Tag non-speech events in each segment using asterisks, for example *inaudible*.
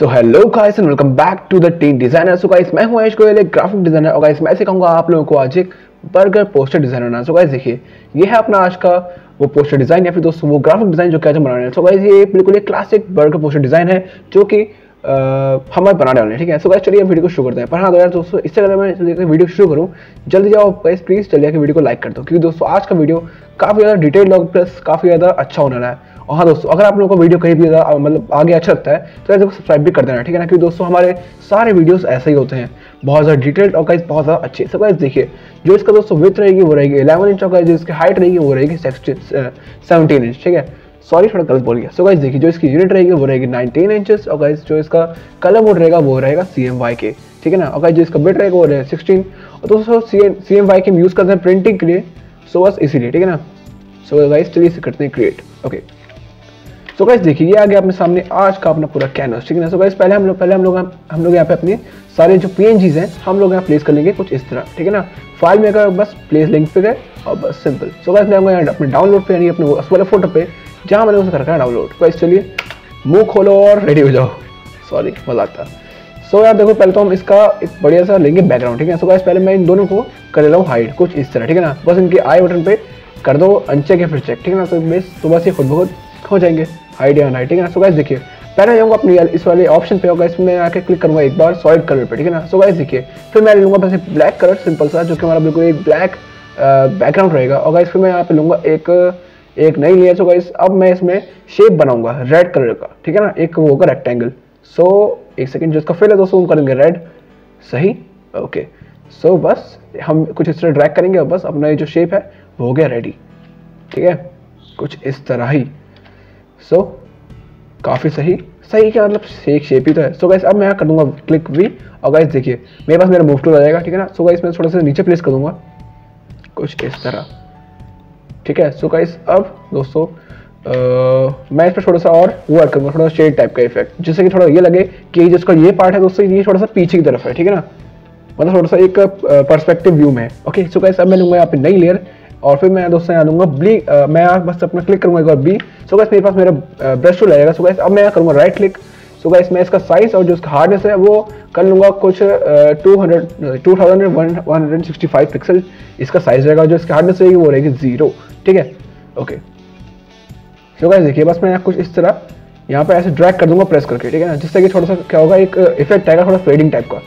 So hello guys and welcome back to the team designer so guys मैं हूँ आयुष गोयल एक graphic designer और guys मैं सिखाऊँगा आप लोगों को आज एक बर्गर पोस्टर डिज़ाइन बनाना सो गाइस देखिए, ये है अपना आज का वो पोस्टर डिज़ाइन या फिर दोस्तों, वो ग्राफिक डिज़ाइन जो क्या हम बना रहे हैं। सो गाइस ये बिल्कुल एक क्लासिक बर्गर पोस्टर डिज़ाइन है जो कि हम बनाने वाले ठीक है? सो गाइस चलिए वीडियो को शुरू करते हैं। पर हाँ यार दोस्तों इससे पहले मैं वीडियो शुरू करूँ। जल्दी जाओ गाइस प्लीज़ चलिए वीडियो को लाइक कर दो। क्योंकि दोस्तों, आज का वीडियो काफ़ी ज़्यादा डिटेल और प्लस काफ़ी ज़्यादा अच्छा होने वाला है। और हाँ दोस्तों, अगर आप लोगों को वीडियो कहीं भी मतलब आगे अच्छा लगता है तो ऐसे सब्सक्राइब भी कर देना, ठीक है ना? क्योंकि दोस्तों हमारे सारे वीडियोस ऐसे ही होते हैं। बहुत ज़्यादा डिटेल्ड और गाइस बहुत ज़्यादा अच्छे, सब देखिए, जो इसका दोस्तों विथ रहेगी वो रहेगी इलेवन इंच और जो इसकी हाइट रहेगी वो रहेगी सेवनटीन इंच ठीक है? सॉरी थोड़ा गलत बोल गया। सो गाइस देखिए, जो इसकी यूनिट रहेगी वो रहेगी 19 इंचेस और गाइस जो इसका कलर मोड रहेगा वो रहेगा सी एम वाई के ठीक है ना? और गाइस जो इसका बिट रहेगा वो रहेगा 16 और दोस्तों C M C M Y के हम यूज़ करते हैं प्रिंटिंग के लिए सो बस इसीलिए, ठीक है ना? सो गाइस चलिए इसे करते हैं क्रिएट ओके सो गाइस देखिए, ये आ गया अपने सामने आज का अपना पूरा कैनवस ठीक है ना? सो गाइस पहले हम लोग, पहले हम लोग हम लोग यहाँ पे अपने सारे जो पीएनजीज हैं, हम लोग यहाँ प्लेस कर लेंगे कुछ इस तरह, ठीक है ना? फ़ाइल में अगर बस प्लेस लिंक पे गए, और बस सिंपल सो गाइस मैं यहाँ अपने डाउनलोड पे, यानी अपने उस वाले फ़ोटो पे, जहाँ मैंने उसे रखा है डाउनलोड गाइस चलिए, मुँह खोलो और रेडी हो जाओ। सॉरी मज़ा आता सो यार, देखो, पहले तो हम इसका एक बढ़िया सा लेंगे बैकग्राउंड ठीक है सो गाइस पहले मैं इन दोनों को कर रहा हूँ हाइड कुछ इस तरह, ठीक है ना? बस इनके आई बटन पे कर दो अनचेक या फिर चेक ठीक है ना? तो बस तो बस ये खुद बहुत हो जाएँगे। हाइड या हाइड ठीक है ना? सो गाइस देखिए, पहले जाऊँगा अपनी इस वाले ऑप्शन पे होगा, इसमें आके क्लिक करूँगा एक बार सॉलिड कलर पे, ठीक है ना? सो गाइस देखिए, फिर मैं लूँगा बस ब्लैक कलर सिंपल सा, जो कि हमारा बिल्कुल एक ब्लैक बैकग्राउंड रहेगा। और गाइस फिर मैं यहाँ पे लूँगा एक एक नई लेयर सो गाइस अब मैं इसमें शेप बनाऊँगा रेड कलर का, ठीक है ना? एक वो होगा रेक्टेंगल सो एक सेकंड जो इसका फिल है, दोस्तों करेंगे रेड सही? ओके सो बस, हम कुछ इस तरह ड्रैग करेंगे और बस अपना ये जो शेप है, वो हो गया रेडी ठीक है? कुछ इस तरह ही। सो so, काफ़ी सही। सही क्या मतलब? एक शेप ही तो है। सो so, गाइस अब मैं यहाँ कर दूँगा क्लिक वी और गाइस देखिए मेरे पास मेरा मूव टूल आ जाएगा ठीक है ना? सो so, गाइस मैं थोड़ा सा नीचे प्लेस कर दूँगा कुछ इस तरह। ठीक है? सो so, गाइस अब दोस्तों आ, मैं इस पर थोड़ा सा और वो ऐड करूँगा थोड़ा शेड टाइप का इफ़ेक्ट जिससे कि थोड़ा ये लगे कि जिसका ये पार्ट है दोस्तों ये थोड़ा सा पीछे की तरफ़ है ठीक है ना? मतलब थोड़ा सा एक परस्पेक्टिव व्यू में ओके सो गाइस अब मैं लूँगा यहाँ पे नई लेयर और फिर मैं दोस्तों यहाँ दूँगा ब्ली मैं यहाँ बस अपना क्लिक करूँगा एक बार बी सो गैस मेरे पास मेरा ब्रश टूल आएगा सो गैस अब मैं यहाँ करूँगा राइट क्लिक सो गैस मैं इसका साइज़ और जो इसका हार्डनेस है, वो कर लूँगा कुछ two hundred two five pixel इसका साइज़ रहेगा जो इसकी हार्डनेस रहेगी, वो रहेगी ज़ीरो ठीक है? ओके सो गैस देखिए, बस मैं कुछ इस तरह यहाँ पर ऐसे ड्रैग कर दूँगा प्रेस करके। ठीक है ना? जिससे कि थोड़ा सा क्या होगा, एक इफ़ेक्ट आएगा, थोड़ा फेडिंग टाइप का।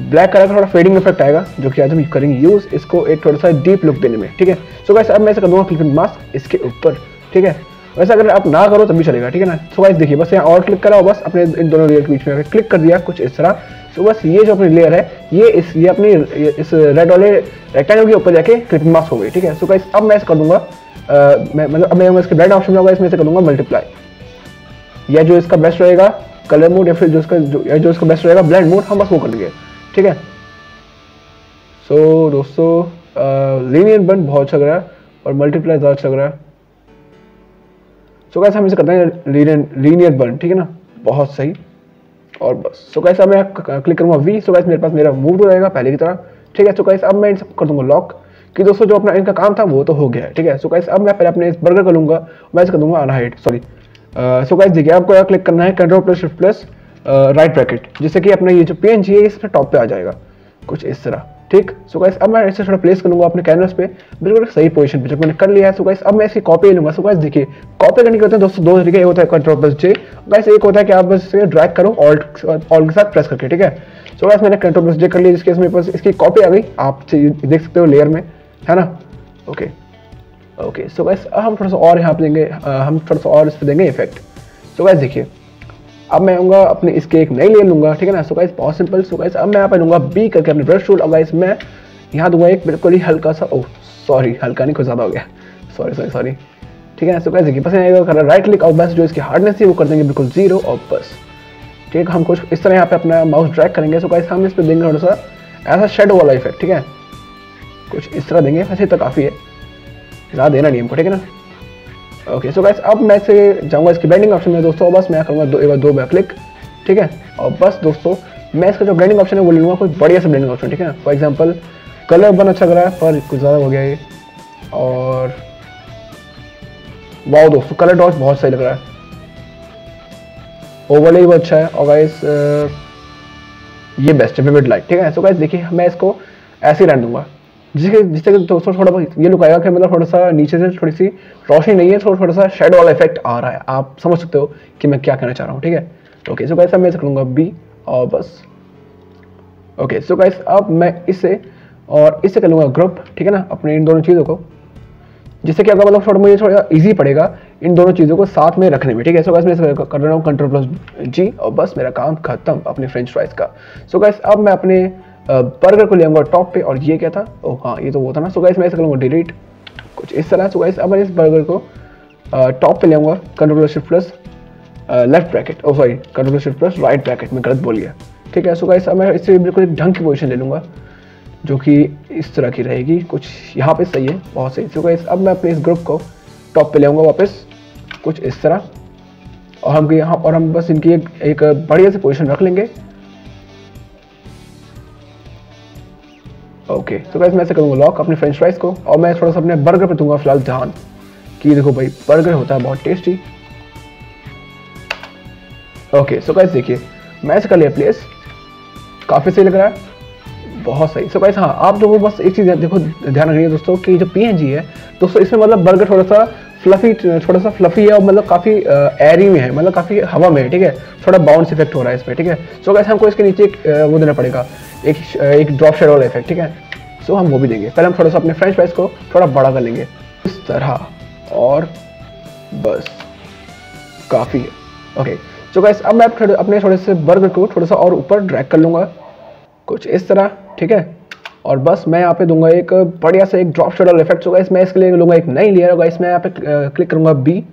ब्लैक कलर का थोड़ा फेडिंग इफ़ेक्ट आएगा जो कि आज हम करेंगे यूज़ इसको एक थोड़ा सा डीप लुक देने में ठीक है? सो गाइस अब मैं इसे कर दूँगा क्लिक मास्क इसके ऊपर ठीक है? वैसे अगर आप ना करो तब भी चलेगा ठीक है ना? सो गाइस देखिए बस यहाँ और क्लिक करा बस अपने इन दोनों लेयर के बीच में क्लिक कर दिया कुछ इस तरह। तो बस ये जो अपनी लेयर है ये इस ये अपनी इस रेड वाले रेक्टेंगल के ऊपर जाके क्लिक मास्क हो गई ठीक है? सो गाइस अब मैं इसे कर दूँगा मतलब अब मैं इसके ब्लैंड ऑप्शन में होगा इसमें से कर दूँगा मल्टीप्लाई या जो इसका बेस्ट रहेगा कलर मोड या फिर जो इसका जो, जो इसका बेस्ट रहेगा ब्लैंड मोड हम बस वो कर लेंगे। ठीक है? सो so, दोस्तों लीनियर बन बहुत अच्छा लग रहा है और मल्टीप्लाई ज़्यादा अच्छा लग रहा है। सो so, कैसे हम इसे करते हैं लीनियर लीनियर बन ठीक है ना? बहुत सही। और बस। सो so, कैसे मैं क्लिक करूँगा वी सो कैसे मेरे पास मेरा मूव हो जाएगा पहले की तरह। ठीक है? सो कैसे अब मैं इन सब कर दूँगा लॉक कि दोस्तों जो अपना इनका काम था वो तो हो गया है। ठीक है? सो कैसे अब मैं पहले अपने इस बर्गर कर लूँगा। मैं इसे कर दूँगा अनहाइट सॉरी सो कैसे देखिए आपको क्लिक करना है control plus shift plus right bracket जिससे कि अपना ये जो पीएनजी है इसमें टॉप पे आ जाएगा। कुछ इस तरह, ठीक? सो गाइस अब मैं ऐसे थोड़ा प्लेस करूँगा अपने कैनवस पे। बिल्कुल सही पोजीशन पे, जब मैंने कर लिया है सो गाइस अब मैं इसकी कॉपी लूँगा। सो गाइस देखिए कॉपी करने के होते हैं दोस्तों, दो तरीके। होता है कंट्रोल प्लस जे गाइस एक होता है कि आप बस इसे ड्रैग करो ऑल्ट ऑल्ट के साथ प्रेस करके, ठीक है? सो गाइस मैंने कंट्रोल प्लस जे कर लिया, जिसके मेरे पास इसकी कॉपी आ गई। आप देख सकते हो लेयर में, है ना? ओके ओके सो गाइस हम थोड़ा सा और यहाँ पे देंगे हम थोड़ा सा और इस पर देंगे इफ़ेक्ट सो गाइस देखिए अब मैं आऊँगा अपने इसके एक नई ले लूँगा, ठीक है ना? सो गाइस बहुत सिंपल सो गाइस अब मैं यहाँ पे लूँगा बी करके अपने ब्रश टूल और गाइस मैं यहाँ दूँगा एक बिल्कुल ही हल्का सा ओह सॉरी हल्का नहीं, कुछ ज़्यादा हो गया। सॉरी सॉरी सॉरी ठीक है ना? सो गाइस देखिए, बस यहाँ कर राइट क्लिक और बस जो इसकी हार्डनेस है, वो कर देंगे बिल्कुल ज़ीरो और बस। ठीक है, हम कुछ इस तरह यहाँ पे अपना माउस ड्रैग करेंगे। सो गाइस हम इस पर देंगे थोड़ा सा ऐसा शेडो वाला इफ़ेक्ट ठीक है? कुछ इस तरह देंगे, वैसे तो काफ़ी है। ज़्यादा देना नहीं हमको, ठीक है ना? ओके सो गाइस अब मैं से जाऊँगा इसकी ब्लेंडिंग ऑप्शन में, दोस्तों बस मैं करूँगा दो, एक बार दो बार क्लिक ठीक है? और बस, दोस्तों, मैं इसका जो ब्लेंडिंग ऑप्शन है, वो ले लूँगा कोई बढ़िया सा ब्लेंडिंग ऑप्शन ठीक है? फॉर एग्ज़ाम्पल कलर बन अच्छा रहा है, पर कुछ ज़्यादा हो गया ये। और वाओ दोस्तों कलर डॉट बहुत सही लग रहा है। ओवरले वो अच्छा है, और गाइस ये बेस्ट है विविड लाइट ठीक है? सो गाइस देखिए, मैं इसको ऐसे ही रहने दूँगा। जिसके जिससे दोस्तों थोड़ा बहुत ये लुक आएगा कि मतलब थोड़ा सा नीचे से थोड़ी सी रोशनी नहीं है थोड़ा थोड़ा सा शेडो वाला इफ़ेक्ट आ रहा है। आप समझ सकते हो कि मैं क्या कहना चाह रहा हूँ, ठीक है? ओके सो गाइस अब मैं ऐसे करूँगा बी और बस। ओके सो गाइस अब मैं इसे और इससे कर लूँगा ग्रुप ठीक है ना? अपने इन दोनों चीज़ों को। जिससे कि अगर मतलब थोड़ा मुझे थोड़ा इजी पड़ेगा इन दोनों चीज़ों को साथ में रखने में, ठीक है? सो गाइस मैं कर रहा हूँ कंट्रोल प्लस जी और बस मेरा काम खत्म अपने फ्रेंच फ्राइज का। सो गाइस अब मैं अपने बर्गर को ले आऊँगा टॉप पे और ये क्या था? ओ हाँ ये तो वो था ना। सो गाइस मैं ऐसे करूँगा डिलीट कुछ इस तरह। सो गाइस अब मैं इस बर्गर को टॉप पे ले आऊँगा control shift plus left bracket oh sorry control shift plus right bracket में गलत बोल गया। ठीक है सो गाइस अब मैं इससे बिल्कुल एक ढंग की पोजिशन ले लूँगा जो कि इस तरह की रहेगी। कुछ यहाँ पे सही है बहुत सही। सो गाइस अब मैं अपने इस ग्रुप को टॉप पे ले आऊँगा वापस कुछ इस तरह। और हम यहाँ और हम बस इनकी एक, एक बढ़िया से पोजीशन रख लेंगे। ओके तो गाइस मैं ऐसे करूँगा लॉक अपने फ्रेंच फ्राइज को और मैं थोड़ा सा अपने बर्गर पर दूँगा फ़िलहाल ध्यान कि देखो भाई बर्गर होता है बहुत टेस्टी ओके सो गाइस देखिए, मैं ऐसे कर लिया प्लेस काफ़ी सही लग रहा है। बहुत सही। सो गाइस हाँ आप लोगों बस एक चीज़ देखो, ध्यान रखिए दोस्तों कि जो पीएनजी है, दोस्तों, इसमें मतलब बर्गर थोड़ा सा फ्लफी थोड़ा सा फ्लफी है और मतलब काफ़ी एरी में है मतलब काफ़ी हवा में है, ठीक है? थोड़ा बाउंस इफ़ेक्ट हो रहा है इसमें, ठीक है? सो गाइस हमको इसके नीचे वो देना पड़ेगा। एक एक ड्रॉप शेड वाला इफ़ेक्ट ठीक है? सो हम वो भी देंगे। पहले हम थोड़ा सा अपने फ्रेंच फ्राइज को थोड़ा बड़ा कर लेंगे। इस तरह, और बस, काफ़ी है। ओके सो गाइस अब मैं अपने थोड़े से बर्गर को थोड़ा सा और ऊपर ड्रैग कर लूँगा। कुछ इस तरह, ठीक है? और बस, मैं यहाँ पे दूँगा एक बढ़िया से एक ड्रॉप शेडल इफ़ेक्ट होगा इसमें इसके लिए लूँगा एक नई लेयर होगा इसमें यहाँ पे क्लिक करूँगा बी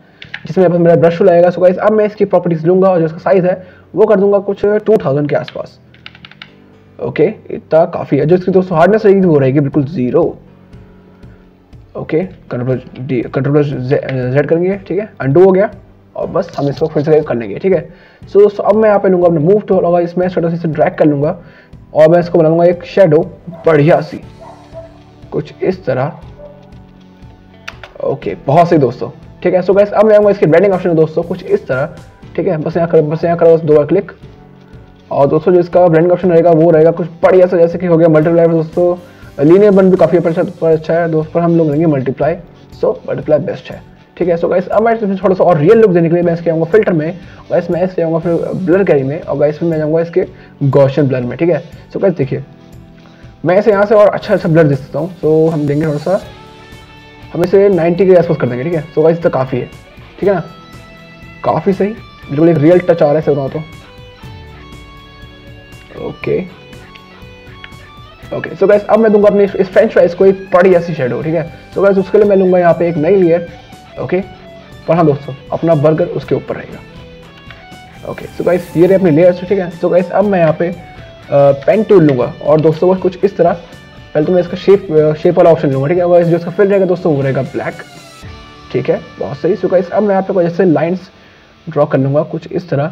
जिसमें मेरा ब्रश आएगा। सो गाइस अब मैं इसकी प्रॉपर्टीज़ लूँगा और जो इसका साइज़ है, वो कर दूँगा कुछ टू थाउज़ेंड के आसपास। ओके इतना काफ़ी है। जो इसकी दोस्तों हार्डनेस रहेगी वो रहेगी बिल्कुल zero okay control D control Z करेंगे ठीक है? अंडू हो गया। और बस हम इसको फिर से कर लेंगे ठीक है? सो so, so, अब मैं यहाँ पे लूँगा अपने मूव टूल होगा इसमें छोटा सा ड्रैग कर लूँगा। और मैं इसको बनाऊँगा एक शेडो बढ़िया सी। कुछ इस तरह। ओके बहुत सही दोस्तों ठीक है? सो so, गैस अब मैं आऊँगा इसके ब्रांडिंग ऑप्शन दोस्तों कुछ इस तरह ठीक है? बस यहाँ कर बस यहाँ करो बस दो बार क्लिक और दोस्तों जो इसका ब्रांडिंग ऑप्शन रहेगा, वो रहेगा कुछ बढ़िया सा, जैसे कि हो गया मल्टीप्लाई दोस्तों। लीनियर बन भी काफ़ी अच्छा है, दोस्तों, पर हम लोग लेंगे मल्टीप्लाई सो मल्टीप्लाई बेस्ट है। ठीक है सो गाइस अब मैं इसमें थोड़ा सा और रियल लुक देने के लिए मैं इसके आऊँगा फ़िल्टर में गाइस मैं इसके आऊँगा फिर ब्लर कैरी में, और गाइस में मैं जाऊँगा इसके गौशन ब्लर में, ठीक है? सो गाइस देखिए, मैं इसे यहाँ से और अच्छा अच्छा ब्लर दे सकता हूँ। सो हम देंगे थोड़ा सा, हम इसे 90 के आसपास कर देंगे, ठीक है? सो गाइस तो काफ़ी है, ठीक है ना? काफ़ी सही, बिल्कुल एक रियल टच आ रहा है इसे तो। ओके ओके सो गाइस अब मैं दूँगा अपने इस फ्रेंच फ्राइज को एक बड़ी ऐसी शेडो ठीक है? सो गाइस उसके लिए मैं लूँगा यहाँ पे एक नई लेयर ओके पर हाँ दोस्तों, अपना बर्गर उसके ऊपर रहेगा। ओके सो गाइस ये रहे अपनी लेयर्स ठीक है? सो गाइस अब मैं यहाँ पे पेन टूल लूँगा। और दोस्तों, बस कुछ इस तरह, पहले तो मैं इसका शेप शेप वाला ऑप्शन लूँगा, ठीक है? अगर जो इसका फिल रहेगा दोस्तों, वो रहेगा ब्लैक ठीक है? बहुत सही। सो गाइस अब मैं यहाँ पे जैसे लाइन्स ड्रॉ कर लूँगा, कुछ इस तरह।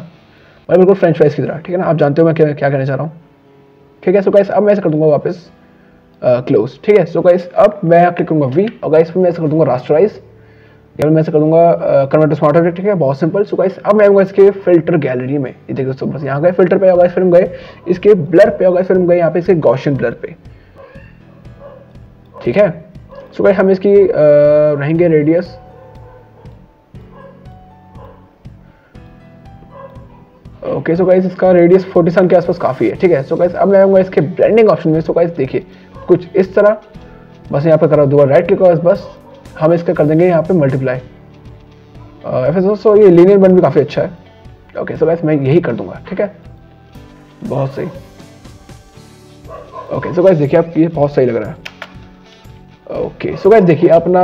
मैं बिल्कुल फ्रेंच फ्राइज की तरह, ठीक है ना? आप जानते हो मैं क्या क्या कहना चाह रहा हूँ? ठीक है सो गाइस अब मैं ऐसा कर दूँगा वापस क्लोज ठीक है? सो गाइस अब मैं क्लिक करूँगा वी और गाइस मैं ऐसा कर दूँगा रास्टराइज या मैं ऐसे कर दूँगा कन्वर्ट स्मार्ट ऑब्जेक्ट ठीक है? बहुत सिंपल सो गाइस अब मैं आऊँगा इसके फ़िल्टर गैलरी में। ये देखो दोस्तों बस यहाँ गए फ़िल्टर पे होगा फिर हम गए इसके ब्लर पे होगा फिर हम गए यहाँ पे इसके गौशन ब्लर पे। ठीक है? सो गाइस हम इसकी रहेंगे रेडियस ओके सो गाइस इसका रेडियस 47 के आसपास काफ़ी है, ठीक है? सो गाइस अब मैं आऊँगा इसके ब्रांडिंग ऑप्शन में। सो गाइस देखिए, कुछ इस तरह। बस यहाँ पे करा दोबारा राइट क्लिक बस बस। हम इसका कर देंगे यहाँ पे मल्टीप्लाई एफ़ एस सो ये लीनियर बन भी काफ़ी अच्छा है। ओके सो गाइस मैं यही कर दूँगा, ठीक है? बहुत सही। ओके सो गाइस देखिए आप ये बहुत सही लग रहा है। ओके सो गाइस देखिए, अपना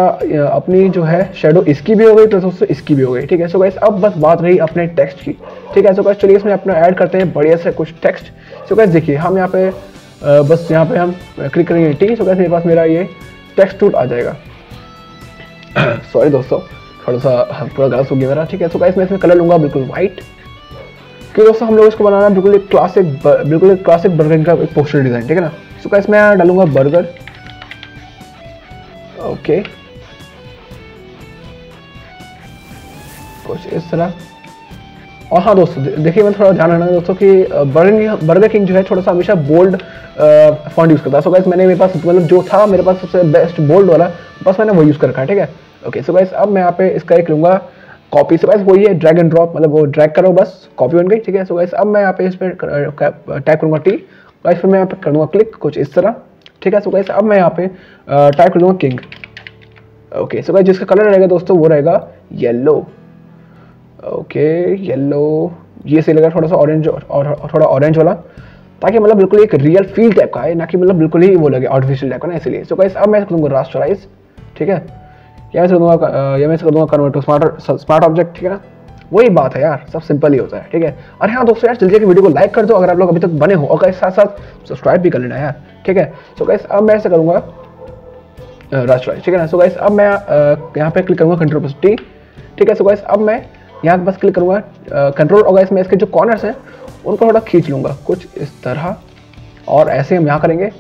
अपनी जो है शेडो इसकी भी हो गई प्लस उससे इसकी भी हो गई, ठीक है? सो गाइस अब बस बात रही अपने टेक्स्ट की, ठीक है? सो गाइस चलिए इसमें अपना ऐड करते हैं बढ़िया से कुछ टेक्स्ट सो गाइस देखिए, हम यहाँ पे बस यहाँ पे हम क्लिक करेंगे, ठीक है? सो गाइस मेरे पास मेरा ये टेक्स्ट टूट आ जाएगा। *clears throat* सॉरी दोस्तों थोड़ा सा पूरा गलत हो गया मेरा, ठीक है? तो गाइस मैं इसमें कलर लूँगा बिल्कुल व्हाइट क्योंकि दोस्तों, हम लोग इसको बनाना बिल्कुल एक क्लासिक बिल्कुल एक क्लासिक बर्गर का एक पोस्टर डिज़ाइन ठीक है ना? सो गाइस मैं डालूँगा बर्गर ओके। कुछ इस तरह। और हाँ दोस्तों देखिए मैं थोड़ा ध्यान रखना दोस्तों कि बर्गर बर्गर किंग जो है थोड़ा सा हमेशा बोल्ड फॉन्ट यूज़ करता है। सो गाइस मैंने मेरे पास मतलब जो था, मेरे पास सबसे बेस्ट बोल्ड वाला, बस मैंने वो यूज़ कर रखा है ठीक है? ओके सो गाइस अब मैं यहाँ पे इसका एक लूँगा कॉपी से गाइस वही है ड्रैग एंड ड्रॉप मतलब वो ड्रैग करो बस कॉपी बन गई, ठीक है? सो गाइस अब मैं यहाँ पे इस पर टाइप करूँगा टी गाइस फिर मैं यहाँ पे कर दूँगा क्लिक कुछ इस तरह, ठीक है? सो गाइस अब मैं यहाँ पे टाइप कर दूँगा किंग ओके सो गाइस जिसका कलर रहेगा दोस्तों, वो रहेगा येलो ओके येलो ये सही लगा थोड़ा सा ऑरेंज और थोड़ा ऑरेंज वाला, ताकि मतलब बिल्कुल एक रियल फील टाइप का है ना कि मतलब बिल्कुल ही वो लगे आर्टिफिशियल टाइप का ना, इसलिए. सो गाइस अब मैं कर दूँगा रास्टराइज ठीक है? या मैं दूँगा या मैं कर दूँगा convert to smart smart object ठीक है ना? वही बात है यार, सब सिंपल ही होता है, ठीक है? और हाँ दोस्तों यार, जल्दी वीडियो को लाइक कर दो, अगर आप लोग अभी तक बने हो, और साथ साथ सब्सक्राइब भी कर लेना यार, ठीक है? सो गाइस अब मैं ऐसे करूँगा रास्टराइज ठीक है ना? सो गाइस अब मैं यहाँ पे क्लिक करूँगा कंट्रोल टी ठीक है? सो गाइस अब मैं यहाँ बस क्लिक करूँगा कंट्रोल होगा इसमें इसके जो कॉर्नर्स हैं, उनको थोड़ा खींच लूँगा। कुछ इस तरह और ऐसे हम यहाँ करेंगे।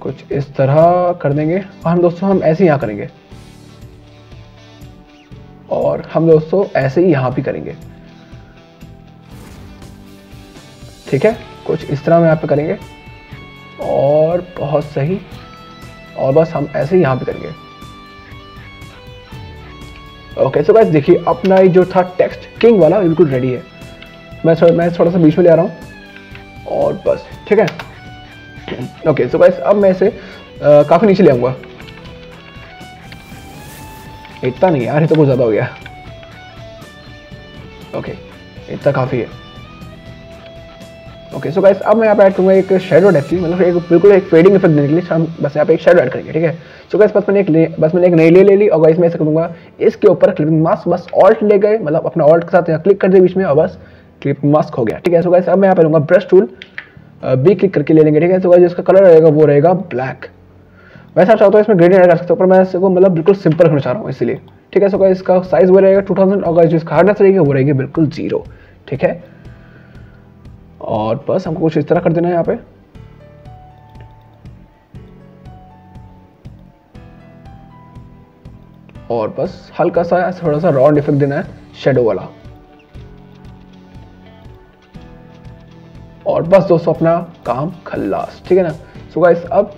कुछ इस तरह कर देंगे और हम दोस्तों, हम ऐसे यहाँ करेंगे। और हम दोस्तों, ऐसे ही यहाँ भी करेंगे। ठीक है? कुछ इस तरह हम यहाँ पे करेंगे। और बहुत सही। और बस हम ऐसे ही यहाँ पे करेंगे। ओके सो गाइस देखिए, अपना ही जो था टेक्स्ट किंग वाला बिल्कुल रेडी है। मैं थोड़ा मैं थोड़ा सा बीच में ले आ रहा हूँ। और बस, ठीक है? ओके सो गाइस अब मैं इसे काफ़ी नीचे ले आऊँगा। इतना नहीं यार, ये तो बहुत ज़्यादा हो गया। ओके इतना काफ़ी है। ओके सो गाइस अब मैं यहाँ पे ऐड करूँगा एक शेडो डेप की मतलब एक बिल्कुल एक फेडिंग इफ़ेक्ट देने के लिए, हम बस यहाँ पे एक शेडो ऐड करेंगे, ठीक है? सो गाइस बस मैंने एक बस मैंने एक नई ले ले ली, और गाइस मैं ऐसे करूँगा, इसके ऊपर क्लिपिंग मास्क बस ऑल्ट ले गए मतलब अपना ऑल्ट के साथ यहाँ क्लिक कर दिया बीच में, और बस क्लिपिंग मास्क हो गया, ठीक है? सो गाइस अब मैं यहाँ पे लूँगा ब्रश टूल बी क्लिक करके ले लेंगे, ठीक है? सो गाइस जिसका कलर रहेगा, वो रहेगा ब्लैक वैसे आप चाहते हो इसमें ग्रेडियंट ऐड कर सकते हो, पर मैं इसको मतलब बिल्कुल सिंपल रखना चाह रहा हूँ इसलिए, ठीक है? सो गाइस इसका साइज़ वो रहेगा टू थाउज़ेंड और जो इसका हार्डनेस रहेगी, वो रहेगी बिल्कुल ज़ीरो ठीक है? और बस हमको कुछ इस तरह कर देना है यहाँ पे। और बस हल्का सा थोड़ा सा रॉन्ड इफ़ेक्ट देना है शेडो वाला। और बस दोस्तों अपना काम खल्लास, ठीक है ना? सो so गाइस अब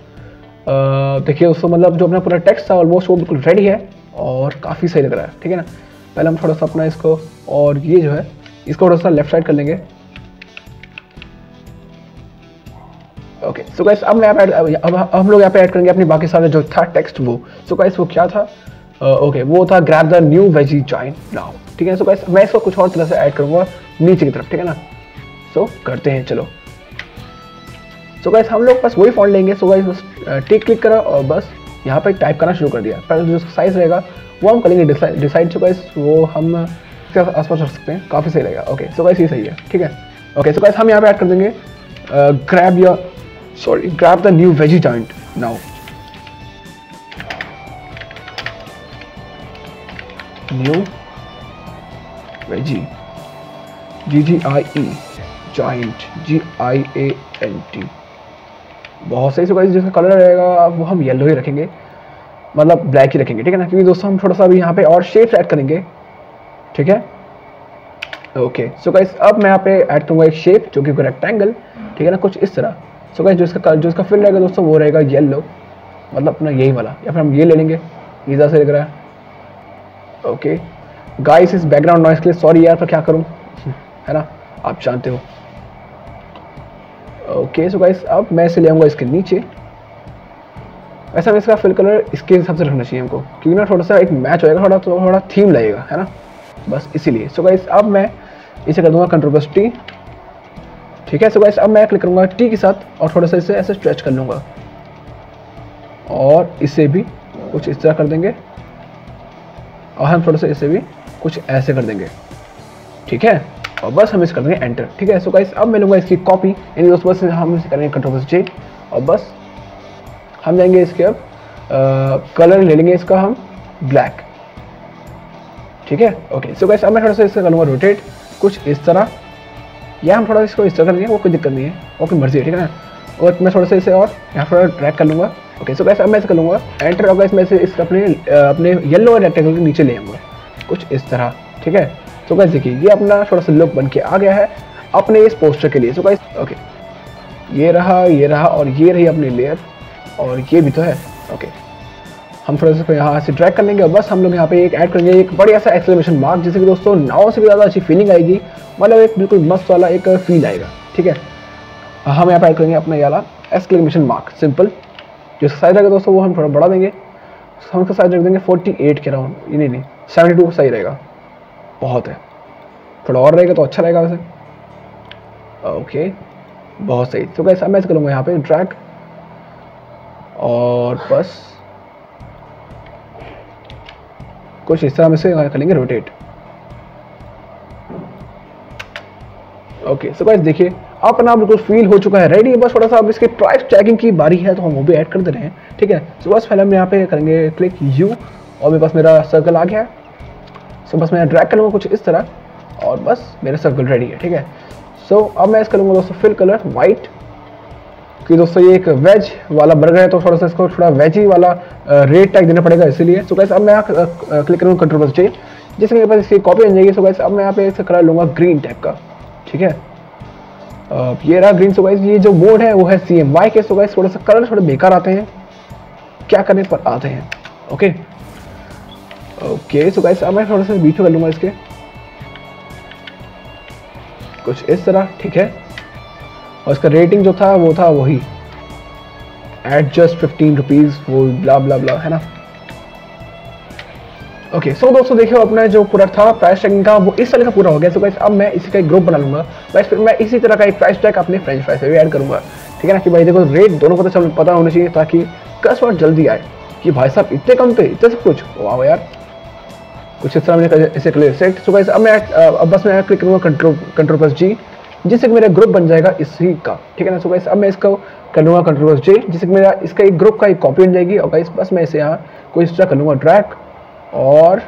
देखिए दोस्तों मतलब जो अपना पूरा टेक्स्ट था ऑलमोस्ट वो बिल्कुल रेडी है और काफ़ी सही लग रहा है, ठीक है ना? पहले हम थोड़ा सा अपना इसको और ये जो है, इसको थोड़ा सा लेफ़्ट साइड कर लेंगे। ओके सो गाइस अब मैं पे अब हम लोग यहाँ पे ऐड करेंगे अपनी बाकी सारे जो था टेक्स्ट वो सो गाइस वो क्या था? ओके uh, वो था grab the new veggie join now ठीक है सो गाइस मैं इसको कुछ और तरह से ऐड करूँगा नीचे की तरफ़ ठीक है ना? सो करते हैं चलो। सो गाइस हम लोग बस वही फॉन्ट लेंगे। सो गाइस बस टिक क्लिक करा और बस यहाँ पे टाइप करना शुरू कर दिया। पहले जो साइज़ रहेगा वो हम करेंगे डिसाइड सो गाइस वो हम आस पास रख सकते हैं। काफ़ी सही रहेगा। ओके सो गाइस ये सही है। ठीक है? ओके सो गाइस हम यहाँ पे ऐड कर देंगे grab your sorry, grab the new veggie giant now. New veggie. G G I E. Giant. G I A N T. बहुत सही से गाइस जिसका कलर रहेगा, वो हम येलो ही रखेंगे। मतलब ब्लैक ही रखेंगे, ठीक है ना? क्योंकि दोस्तों हम थोड़ा सा अभी यहाँ पे और शेप ऐड करेंगे। ठीक है? ओके सो गाइस अब मैं यहाँ पे ऐड करूँगा एक शेप जो कि रेक्टेंगल ठीक है ना? कुछ इस तरह। सो so, जो इसका जो इसका फिल रहेगा दोस्तों वो रहेगा येलो मतलब अपना यही वाला. या फिर हम ये ले लेंगे. ईजा से लग रहा है ओके गाइस इस बैकग्राउंड नॉइस के लिए सॉरी यार पर क्या करूँ? *laughs* है ना? आप जानते हो. ओके सो गाइस अब मैं इसे ले आऊँगा इसके नीचे. ऐसा मैं इसका फिल कलर इसके हिसाब से रखना चाहिए हमको. क्योंकि ना थोड़ा सा एक मैच होएगा थोड़ा थोड़ा थीम लगेगा है ना? बस इसीलिए. सो गाइस अब मैं इसे कर दूँगा कंट्रोल ठीक है? सो गाइस अब मैं क्लिक करूँगा टी के साथ और थोड़ा सा इसे ऐसे स्ट्रेच कर लूँगा। और इसे भी कुछ इस तरह कर देंगे। और हम थोड़ा सा इसे भी कुछ ऐसे कर देंगे। ठीक है? और बस हम इसे कर देंगे एंटर ठीक है? सो गाइस अब मैं लूँगा इसकी कॉपी यानी दोस्तों बस हम इसे करेंगे कंट्रोल से जे और बस हम जाएँगे इसके अब कलर ले लेंगे इसका हम ब्लैक ठीक है? ओके सो गाइस अब मैं थोड़ा सा इसे करूँगा रोटेट कुछ इस तरह। या हम थोड़ा इसको इस तरह कर वो कोई दिक्कत नहीं है, वो कोई मर्ज़ी है, ठीक है ना? और मैं थोड़ा सा इसे और यहाँ थोड़ा ट्रैक कर लूँगा। ओके सो वैसे अब मैं इसे कर लूँगा। एंटर और मैं इसे इस अपने अपने येलो रेक्टेंगल के नीचे ले आऊँगा। कुछ इस तरह, ठीक है? सो कैसे देखिए, ये अपना थोड़ा सा लुक बन के आ गया है अपने इस पोस्टर के लिए। सो गाइस ओके ये रहा ये रहा और ये रही अपनी लेयर और ये भी तो है। ओके हम थोड़ा सा यहाँ से ड्रैग कर लेंगे और बस हम लोग यहाँ पे एक ऐड करेंगे एक बढ़िया सा एक्सक्लेमेशन मार्क जिससे कि दोस्तों नाव से भी ज़्यादा अच्छी फीलिंग आएगी मतलब एक बिल्कुल मस्त वाला एक फील आएगा, ठीक है? हम यहाँ पे ऐड करेंगे अपना ये वाला एक्सक्लेमेशन मार्क सिंपल जो साइज़ रहेगा दोस्तों, वो हम थोड़ा बढ़ा देंगे। हम उसका साइज़ रख देंगे 48 के राउंड नहीं नहीं 72 सही रहेगा। बहुत है। थोड़ा और रहेगा तो अच्छा रहेगा वैसे। ओके, बहुत सही। तो कैसे मैं करूँगा यहाँ पे ट्रैक और बस। कुछ इस तरह में से करेंगे रोटेट ओके सो गाइस देखिए अपना बिल्कुल फील हो चुका है. रेडी है? बस थोड़ा सा अब इसके प्राइस चेकिंग की बारी है तो हम वो भी ऐड कर दे रहे हैं. ठीक है? सो बस पहले हम यहाँ पे करेंगे क्लिक यू और मेरे पास मेरा सर्कल आ गया है. सो बस मैं ड्रैग करूँगा कुछ इस तरह. और बस मेरा सर्कल रेडी है. ठीक है? सो अब मैं इसका लूँगा दोस्तों फिल कलर वाइट कि दोस्तों ये एक वेज वाला बर्गर है तो थोड़ा सा इसको थोड़ा वेज ही वाला रेट टैग देना पड़ेगा इसीलिए। सो कैसे अब मैं यहाँ क्लिक करूँगा कंट्रोल पर चाहिए जिसमें मेरे पास इसकी कॉपी बन जाएगी सो कैसे अब मैं यहाँ पे इसका कलर लूँगा ग्रीन टैग का। ठीक है? ये रहा ग्रीन सो ये जो मोड है, वो है सी एम वाई के। सो थोड़ा सा कलर थोड़े बेकार आते हैं। क्या करने पर आते हैं? ओके ओके सो गाइस अब मैं थोड़ा सा बीच में कर लूँगा इसके। कुछ इस तरह, ठीक है? और इसका रेटिंग जो था वो था वही। एट जस्ट फिफ्टीन रुपीज़ वो ब्ला ब्ला ब्ला है ना? ओके okay, सो so दोस्तों देखिए अपना जो पूरा था प्राइस टैगिंग का वो इस तरह का पूरा हो गया। सो गाइस अब मैं इसी का एक ग्रुप बना लूँगा। गाइस फिर मैं इसी तरह का एक प्राइस टैग अपने फ्रेंच फ्राइज से भी ऐड करूँगा। ठीक है ना कि भाई देखो रेट दोनों को तो पता होना चाहिए ताकि कस्टमर जल्दी आए कि भाई साहब इतने कम पे इतने सब कुछ। वाह यार। कुछ इस तरह मैंने इसे क्लियर सेट सो गाइस अब मैं अब बस मैं क्लिक करूँगा कंट्रोल कंट्रोल प्लस जी जिससे मेरा ग्रुप बन जाएगा इसी का, ठीक है ना? सो गाइस अब मैं इसको कर लूँगा कंट्रोल जे जिससे मेरा, इसका एक ग्रुप का एक कॉपी बन जाएगी। और गाइस बस मैं इसे यहाँ कोई तरह कर लूँगा ड्रैग और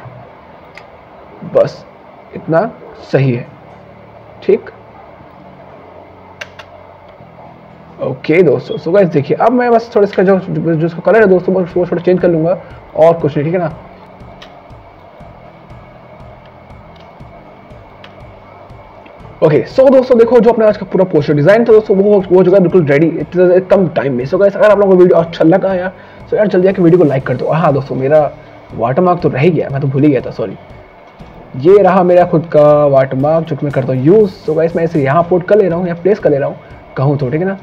बस, इतना सही है। ठीक? ओके दोस्तों सो गाइस देखिए, अब मैं बस थोड़ा इसका जो जो इसका कलर है, दोस्तों बस वो थोड़ा चेंज कर लूँगा और कुछ नहीं, ठीक है ना? ओके सो दोस्तों देखो जो अपने आज का पूरा पोस्टर डिज़ाइन था दोस्तों, वो वो है बिल्कुल रेडी कम टाइम में। सो गए अगर आप लोगों को वीडियो अच्छा लगा यार सो यार जल्दी आके वीडियो को लाइक कर दो। हाँ दोस्तों, मेरा वाटरमार्क तो रह गया, मैं तो भूल ही गया था सॉरी ये रहा मेरा खुद का वाटरमार्क जो मैं करता हूँ यूज़ सो गाइस मैं इसे यहाँ पोर्ट कर ले रहा हूँ या प्लेस कर ले रहा हूँ, कहूँ तो ठीक है ना?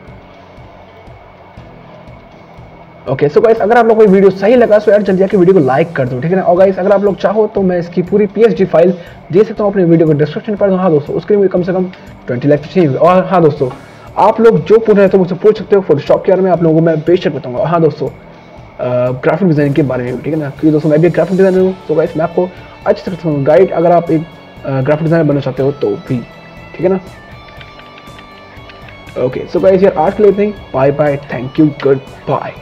ओके सो गाइस अगर आप लोग को वीडियो सही लगा तो यार जल्दी आके वीडियो को लाइक कर दो, ठीक है ना? और गाइस अगर आप लोग चाहो तो मैं इसकी पूरी पीएचडी फ़ाइल दे सकता हूँ, अपने वीडियो को डिस्क्रिप्शन पर। हाँ दोस्तों, उसके लिए कम से कम ट्वेंटी लाख चाहिए। और हाँ दोस्तों, आप लोग जो पूछ रहे थे मुझसे पूछ सकते हो फोटोशॉप के बारे में आप लोगों को मैं बेशक बताऊँगा। हाँ दोस्तों ग्राफिक डिज़ाइनिंग के बारे में ठीक है ना? क्योंकि दोस्तों, मैं भी ग्राफिक डिज़ाइनर हूँ तो गाइस मैं आपको अच्छी से गाइड अगर आप एक ग्राफिक डिज़ाइनर बनना चाहते हो तो भी, ठीक है ना? ओके सो गाइस यार आज के लिए इतना ही। Bye bye thank you goodbye